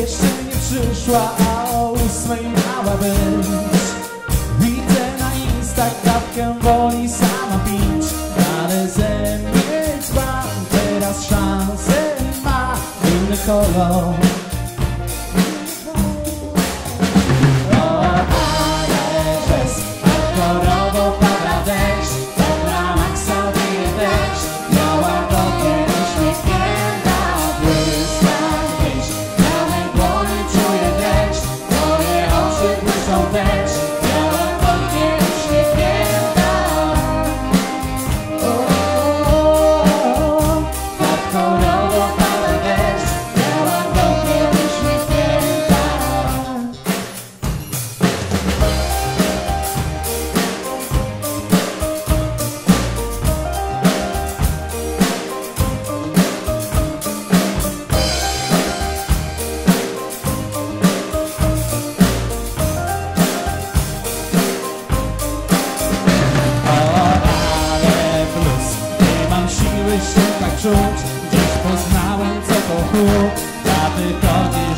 jeszcze nie przyszła, a o ósmej miała być. Widzę na Insta kawkę woli sama pić. Ale ze mnie dzban, teraz szansę ma inny kolor that até